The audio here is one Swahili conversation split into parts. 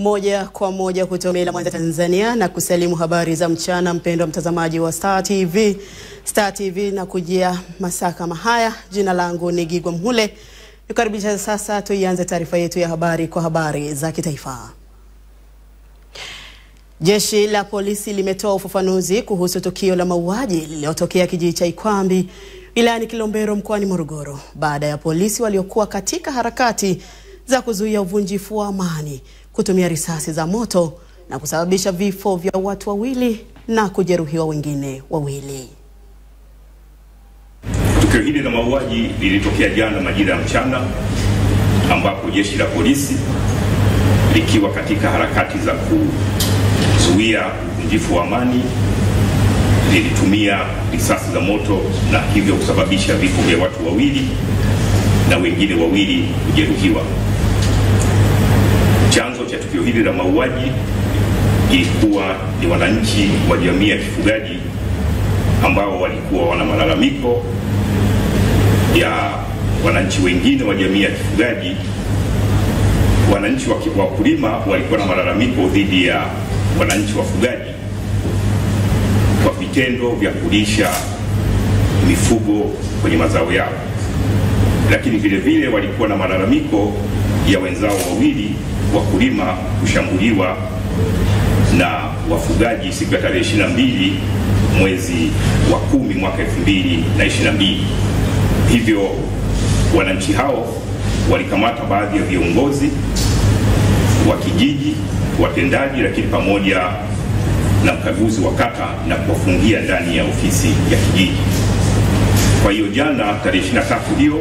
Moja kwa moja kutoka Mwanza, Tanzania, na kusalimu habari za mchana, mpendwa mtazamaji wa Star TV. Star TV na kujia masaa kama haya. Jina langu ni Gigwa Mhule, Nikukaribisha sasa tuianze taarifa yetu ya habari kwa habari za kitaifa. Jeshi la polisi limetoa ufafanuzi kuhusu tukio la mauaji lililotokea kijiji cha Ikwambi wilayani Kilombero mkoani Morogoro baada ya polisi waliokuwa katika harakati za kuzuia uvunjifu wa amani kutumia risasi za moto na kusababisha vifo vya watu wawili na kujeruhiwa wengine wawili. Tukio hili la mauaji lilitokea jana majira ya mchana ambapo jeshi la polisi likiwa katika harakati za kuzuia uvunjifu wa amani lilitumia risasi za moto na hivyo kusababisha vifo vya watu wawili na wengine wawili kujeruhiwa. Cha tukio hili la mauaji ilikuwa ni wananchi wa jamii ya kifugaji ambao walikuwa wana malalamiko ya wananchi wengine wa jamii ya kifugaji. Wananchi wa wakulima walikuwa na malalamiko dhidi ya wananchi wafugaji kwa vitendo vya kulisha mifugo kwenye mazao yao, lakini vile vile walikuwa na malalamiko ya wenzao wawili wakulima kushambuliwa na wafugaji siku ya tarehe 22 mwezi wa kumi mwaka 2022. Hivyo wananchi hao walikamata baadhi ya viongozi wa kijiji, watendaji, lakini pamoja na mkaguzi wa kata na kuwafungia ndani ya ofisi ya kijiji. Kwa hiyo jana tarehe 23 hiyo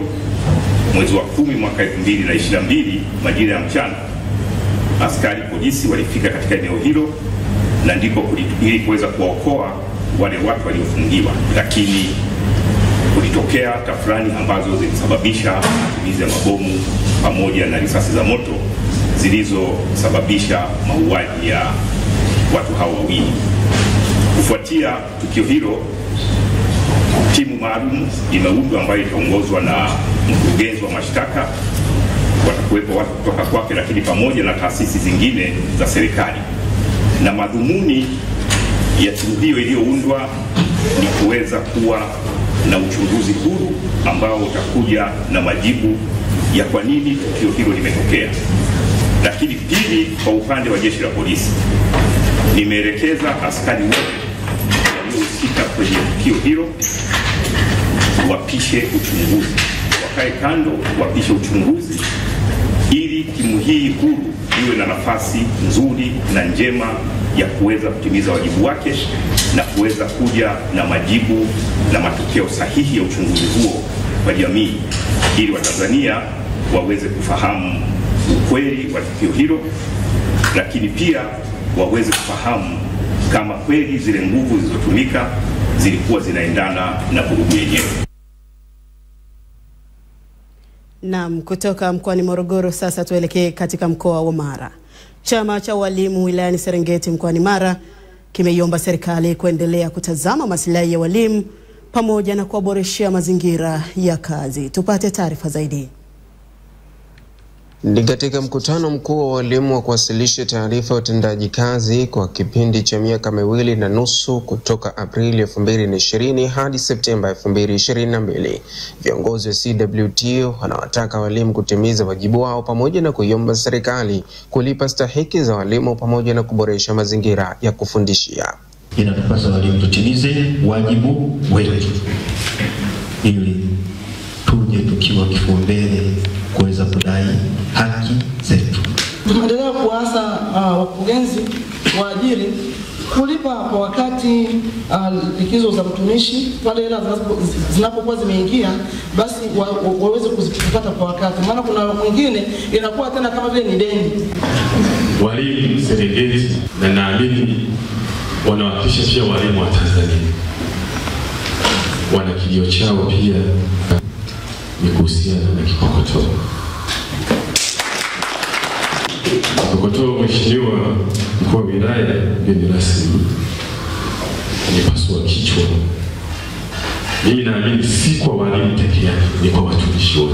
mwezi wa kumi mwaka 2022 majira ya mchana, askari polisi walifika katika eneo hilo na ndipo ili kuweza kuwaokoa wale watu waliofungiwa, lakini kulitokea tafrani ambazo zilisababisha matumizi ya mabomu pamoja na risasi za moto zilizosababisha mauaji ya watu hao wawili. Kufuatia tukio hilo, timu maalum imeundwa ambayo itaongozwa na mkurugenzi wa mashtaka, watakuwepo watu kutoka kwake, lakini pamoja na taasisi zingine za serikali, na madhumuni ya timu hiyo iliyoundwa ni kuweza kuwa na uchunguzi huru ambao utakuja na majibu ya kwa nini tukio hilo limetokea. Lakini pili, kwa upande wa jeshi la polisi nimeelekeza askari wote waliohusika kwenye tukio hilo wapishe uchunguzi, wakae kando, wapishe uchunguzi ili timu hii huru iwe na nafasi nzuri na njema ya kuweza kutimiza wajibu wake na kuweza kuja na majibu na matokeo sahihi ya uchunguzi huo kwa jamii, ili Watanzania waweze kufahamu ukweli wa tukio hilo, lakini pia waweze kufahamu kama kweli zile nguvu zilizotumika zilikuwa zinaendana na vurugu yenyewe. Naam, kutoka mkoani Morogoro sasa tuelekee katika mkoa wa Mara. Chama cha walimu wilayani Serengeti mkoani Mara kimeiomba serikali kuendelea kutazama masilahi ya walimu pamoja na kuwaboreshea mazingira ya kazi. Tupate taarifa zaidi. Ni katika mkutano mkuu wa walimu wa kuwasilisha taarifa ya utendaji kazi kwa kipindi cha miaka miwili na nusu kutoka Aprili 2020 hadi Septemba 2022. Viongozi wa CWT wanawataka walimu kutimiza wajibu wao pamoja na kuiomba serikali kulipa stahiki za walimu pamoja na kuboresha mazingira ya kufundishia. Inatupasa walimu tutimize wajibu wetu ili tukiwa kipaumbele kuweza kudai haki zetu. Tunaendelea kuasa uh, wakurugenzi waajiri kulipa kwa wakati uh, likizo za mtumishi pale hela zinapokuwa zimeingia, basi wa, wa, waweze kuzipata kwa wakati, maana kuna mwingine inakuwa tena kama vile ni deni. Walimu Serengeti na naamini wanawakilisha pia walimu wa Tanzania, wana kilio chao pia ni kuhusiana na kikokotoo. Kikokotoo, Mheshimiwa mkuu wa wilaya, mgeni rasmi, ni pasua kichwa Mimi naamini si kwa walimu peke yake, ni kwa watumishi wote.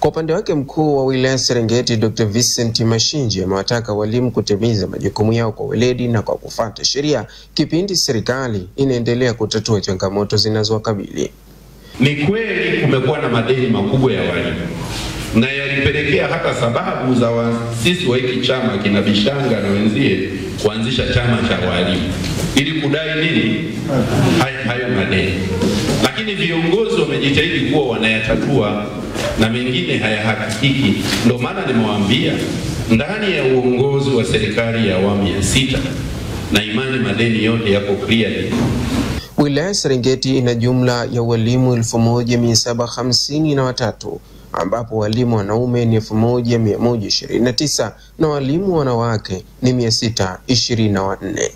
Kwa upande wake mkuu wa wilaya Serengeti Dr. Vincent Mashinji amewataka walimu kutimiza majukumu yao kwa weledi na kwa kufuata sheria kipindi serikali inaendelea kutatua changamoto zinazowakabili. Ni kweli kumekuwa na madeni makubwa ya walimu na yalipelekea hata sababu za waasisi wa hiki chama kina Bishanga na wenzie kuanzisha chama cha walimu ili kudai nini hayo, hayo madeni, lakini viongozi wamejitahidi kuwa wanayatatua na mengine hayahakikiki. Ndio maana nimewaambia ndani ya uongozi wa serikali ya awamu ya sita na imani madeni yote yako clear. Wilaya Serengeti ina jumla ya walimu elfu moja mia saba hamsini na watatu ambapo walimu wanaume ni elfu moja mia moja ishirini na na walimu wanawake ni mia sita ishirini na wanne.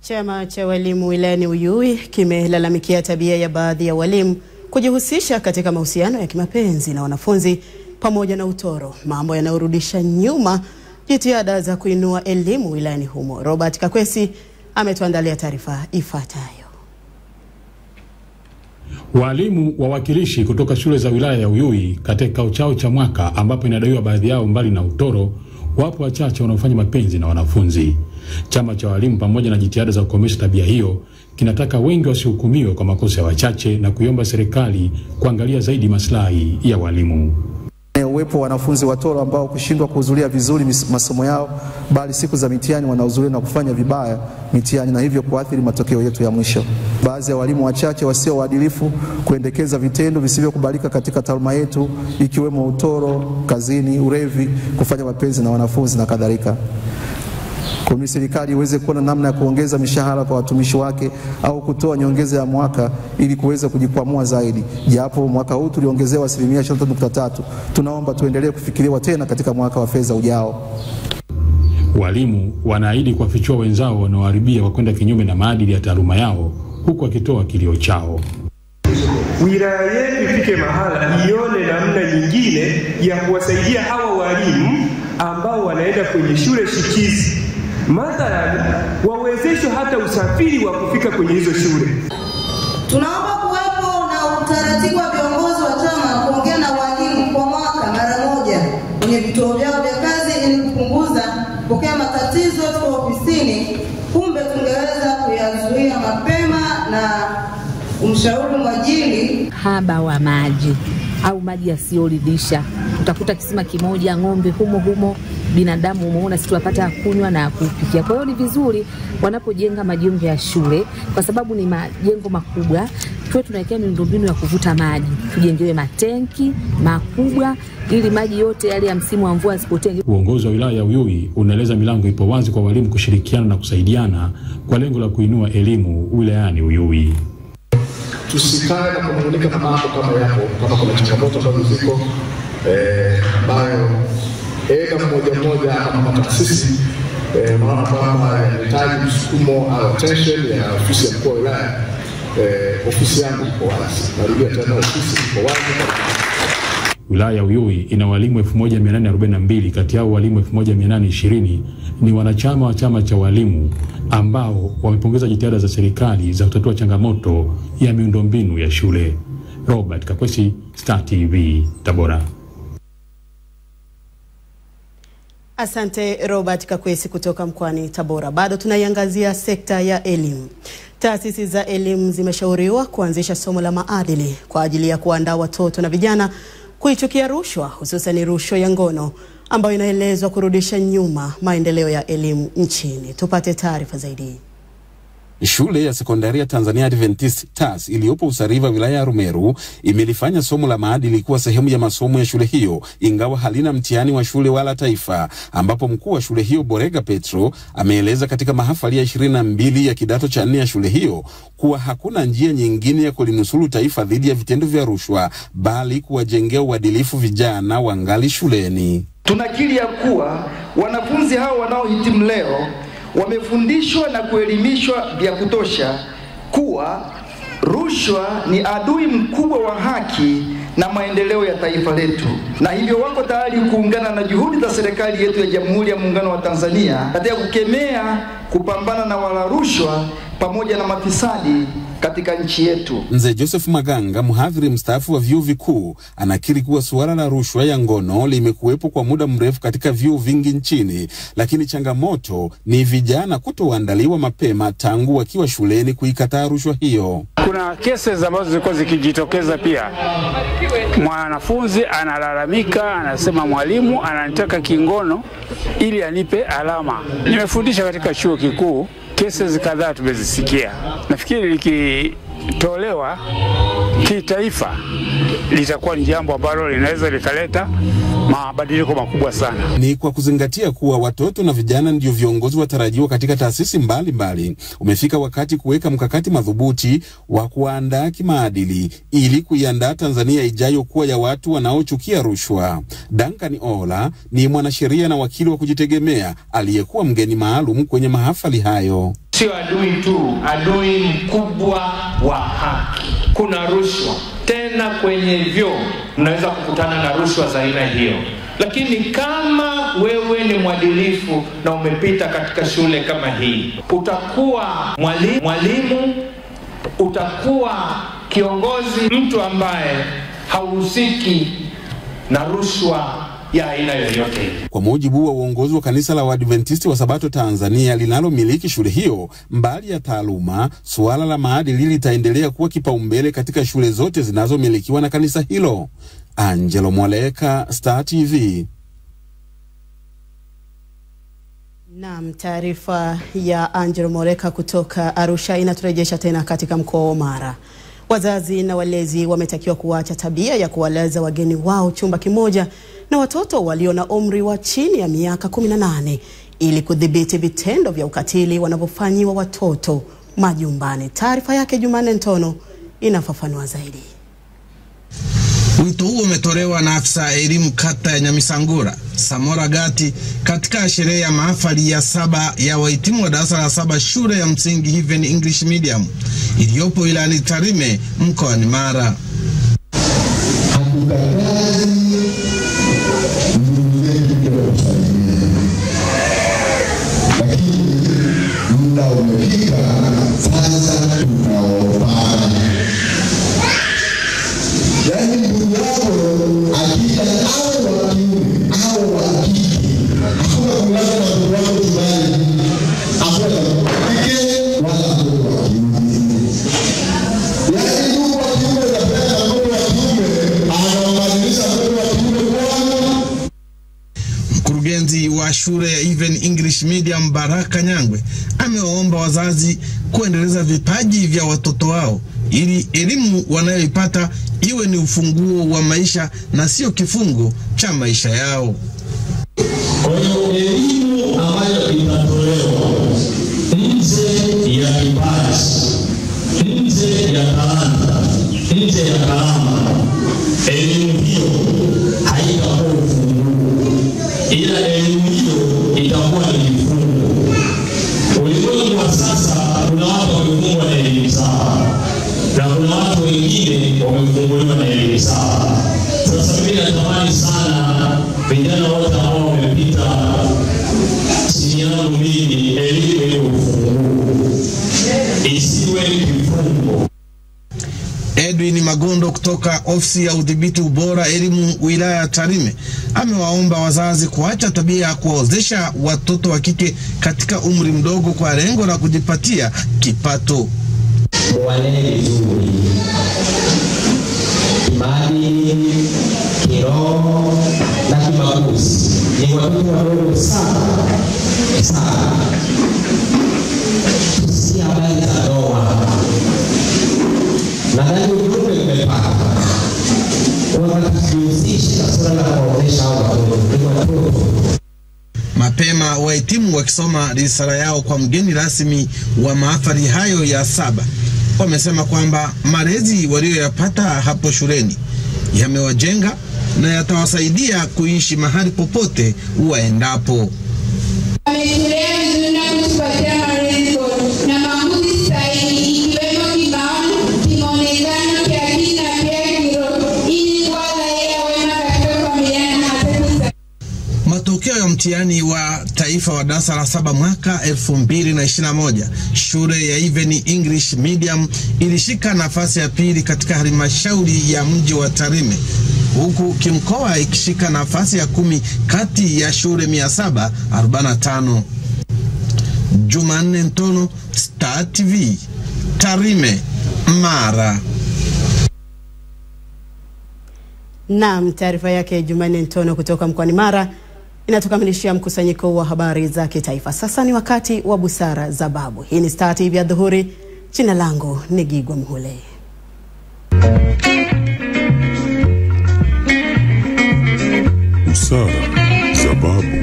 Chama cha walimu wilayani Uyui kimelalamikia tabia ya baadhi ya walimu kujihusisha katika mahusiano ya kimapenzi na wanafunzi pamoja na utoro, mambo yanayorudisha nyuma jitihada za kuinua elimu wilayani humo. Robert Kakwesi ametuandalia taarifa ifuatayo. Walimu wawakilishi kutoka shule za wilaya ya Uyui katika kikao chao cha mwaka ambapo inadaiwa baadhi yao mbali na utoro wapo wachache wanaofanya mapenzi na wanafunzi. Chama cha walimu pamoja na jitihada za kukomesha tabia hiyo kinataka wengi wasihukumiwe kwa makosa ya wachache na kuiomba serikali kuangalia zaidi maslahi ya walimu. Uwepo wa wanafunzi watoro ambao kushindwa kuhudhuria vizuri masomo yao, bali siku za mitihani wanahudhuria na kufanya vibaya mitihani na hivyo kuathiri matokeo yetu ya mwisho. Baadhi ya walimu wachache wasio waadilifu kuendekeza vitendo visivyokubalika katika taaluma yetu, ikiwemo utoro kazini, urevi, kufanya mapenzi na wanafunzi na kadhalika. Kwa serikali iweze kuona namna ya kuongeza mishahara kwa watumishi wake au kutoa nyongeza ya mwaka ili kuweza kujikwamua zaidi. Japo mwaka huu tuliongezewa asilimia 23.3, tunaomba tuendelee kufikiriwa tena katika mwaka wa fedha ujao. Walimu wanaahidi kuwafichua wenzao wanaoharibia kwa kwenda kinyume na maadili ya taaluma yao, huku wakitoa kilio chao. Wilaya yetu ifike mahala ione namna nyingine ya kuwasaidia hawa walimu ambao wanaenda kwenye shule shikizi mathalan wawezeshwe hata usafiri wa kufika kwenye hizo shule. Tunaomba kuwepo na utaratibu wa viongozi wa chama kuongea na walimu kwa mwaka mara moja kwenye vituo vyao vya kazi ili kupunguza kupokea matatizo kwa ofisini, kumbe tungeweza kuyazuia mapema na kumshauri mwajiri. Haba wa maji au maji yasiyoridhisha, utakuta kisima kimoja ng'ombe humo humo binadamu umeona si tuwapata kunywa na kupikia. Kwa hiyo ni vizuri wanapojenga majengo ya shule, kwa sababu ni majengo makubwa, tuwe tunawekea miundombinu ya kuvuta maji, tujengewe matenki makubwa ili maji yote yale ya msimu wa mvua asipotee. Uongozi wa wilaya ya Uyui unaeleza milango ipo wazi kwa walimu kushirikiana na kusaidiana kwa lengo la kuinua elimu wilayani Uyui. Tusikae na kunung'unika na mambo kama yapo, kama kuna changamoto ambazo ziko ambayo eh, aidha mmoja mmoja ama taasisi maana kwamba yanahitaji msukumo au attention ya ofisi ya mkuu wa wilaya. Eh, ofisi yangu iko wazi, narudia tena, ofisi iko wazi. Wilaya ya Uyui ina walimu 1842 kati yao walimu 1820 ni wanachama wa chama cha walimu ambao wamepongeza jitihada za serikali za kutatua changamoto ya miundombinu ya shule. Robert Kakwesi, Star TV, Tabora. Asante Robert Kakwesi kutoka mkoani Tabora. Bado tunaiangazia sekta ya elimu. Taasisi za elimu zimeshauriwa kuanzisha somo la maadili kwa ajili ya kuandaa watoto na vijana kuichukia rushwa, hususan rushwa ya ngono ambayo inaelezwa kurudisha nyuma maendeleo ya elimu nchini. Tupate taarifa zaidi. Shule ya sekondari ya Tanzania Adventist TAS iliyopo Usariva wilaya ya Rumeru imelifanya somo la maadili kuwa sehemu ya masomo ya shule hiyo, ingawa halina mtihani wa shule wala taifa, ambapo mkuu wa shule hiyo Borega Petro ameeleza katika mahafali ya ishirini na mbili ya kidato cha nne ya shule hiyo kuwa hakuna njia nyingine ya kulinusuru taifa dhidi ya vitendo vya rushwa, bali kuwajengea uadilifu vijana wangali shuleni. Tunakiri ya kuwa wanafunzi hao wanaohitimu leo wamefundishwa na kuelimishwa vya kutosha kuwa rushwa ni adui mkubwa wa haki na maendeleo ya taifa letu, na hivyo wako tayari kuungana na juhudi za serikali yetu ya Jamhuri ya Muungano wa Tanzania katika kukemea, kupambana na wala rushwa pamoja na mafisadi katika nchi yetu. Mzee Joseph Maganga, mhadhiri mstaafu wa vyuo vikuu, anakiri kuwa suala la rushwa ya ngono limekuwepo kwa muda mrefu katika vyuo vingi nchini, lakini changamoto ni vijana kutoandaliwa mapema tangu wakiwa shuleni kuikataa rushwa hiyo. Kuna kesi ambazo zilikuwa zikijitokeza pia, mwanafunzi analalamika, anasema mwalimu ananitaka kingono ili anipe alama. Nimefundisha katika chuo kikuu, cases kadhaa tumezisikia. Nafikiri likitolewa kitaifa litakuwa ni jambo ambalo linaweza likaleta mabadiliko makubwa sana. Ni kwa kuzingatia kuwa watoto na vijana ndio viongozi watarajiwa katika taasisi mbalimbali, umefika wakati kuweka mkakati madhubuti wa kuandaa kimaadili ili kuiandaa Tanzania ijayo kuwa ya watu wanaochukia rushwa. Duncan Ola ni mwanasheria na wakili wa kujitegemea aliyekuwa mgeni maalum kwenye mahafali hayo. Sio adui tu, adui mkubwa wa haki. Kuna rushwa tena kwenye vyoo, mnaweza kukutana na rushwa za aina hiyo, lakini kama wewe ni mwadilifu na umepita katika shule kama hii, utakuwa mwalimu, mwalimu utakuwa kiongozi, mtu ambaye hauhusiki na rushwa ya aina yoyote. Kwa mujibu wa uongozi wa kanisa la Waadventisti wa Sabato Tanzania linalomiliki shule hiyo, mbali ya taaluma, suala la maadili litaendelea kuwa kipaumbele katika shule zote zinazomilikiwa na kanisa hilo. Angelo Mwaleka, Star TV. Naam, taarifa ya Angelo Moreka kutoka Arusha inaturejesha tena katika mkoa wa Mara. Wazazi na walezi wametakiwa kuacha tabia ya kuwalaza wageni wao chumba kimoja na watoto walio na umri wa chini ya miaka 18 ili kudhibiti vitendo vya ukatili wanavyofanyiwa watoto majumbani. Taarifa yake Jumanne Ntono inafafanua zaidi. Wito huo umetolewa na afisa elimu kata ya Nyamisangura Samora Gati katika sherehe ya mahafali ya saba ya wahitimu wa darasa la saba shule ya msingi Heaven English Medium iliyopo wilayani Tarime mkoani Mara. muda Even Mbaraka Nyangwe amewaomba wazazi kuendeleza vipaji vya watoto wao ili elimu wanayoipata iwe ni ufunguo wa maisha na sio kifungo cha maisha yao. Kwa hiyo elimu ambayo inatolewa nje ya kipaji, nje ya talanta, nje ya karama, elimu Edwin Magondo kutoka ofisi ya udhibiti ubora elimu wilaya ya Tarime amewaomba wazazi kuacha tabia ya kuwaozesha watoto wa kike katika umri mdogo kwa lengo la kujipatia kipato. Vizuri kiroho na kimakuzi. Ni watoto wadogo sana sana, wahitimu wakisoma risala yao kwa mgeni rasmi wa mahafali hayo ya saba wamesema kwamba malezi walioyapata hapo shuleni yamewajenga na yatawasaidia kuishi mahali popote waendapo. Mtihani wa taifa wa darasa la saba mwaka 2021 shule ya Even English Medium ilishika nafasi ya pili katika halmashauri ya mji wa Tarime huku kimkoa ikishika nafasi ya kumi kati ya shule 745. Jumanne Ntono, Star TV, Tarime, Mara. Naam, taarifa yake Jumanne Ntono kutoka mkoani Mara inatukamilishia mkusanyiko wa habari za kitaifa. Sasa ni wakati wa busara za babu. Hii ni Star TV ya Dhuhuri. Jina langu ni Gigwa Mhule. Busara za babu.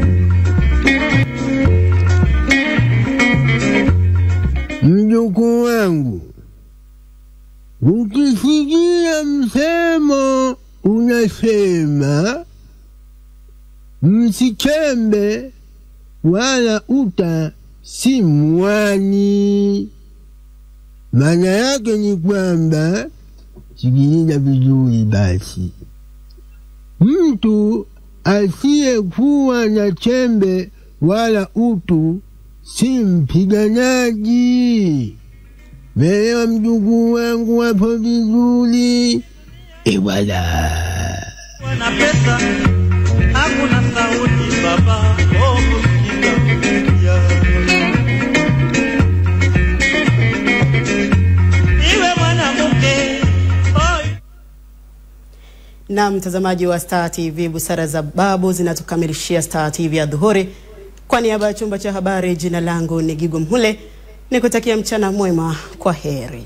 Mjukuu wangu, ukisikia msemo unasema msichembe wala uta si mwani, maana yake ni kwamba, sikiliza vizuri basi, mtu asiyekuwa na chembe wala utu si mpiganaji. Meelewa mjukuu wangu hapo vizuri? Ewala. wana pesa Na mtazamaji wa Star TV, busara za babu zinatukamilishia Star TV ya dhuhuri. Kwa niaba ya chumba cha habari, jina langu ni Gigo Mhule, nikutakia mchana mwema. Kwa heri.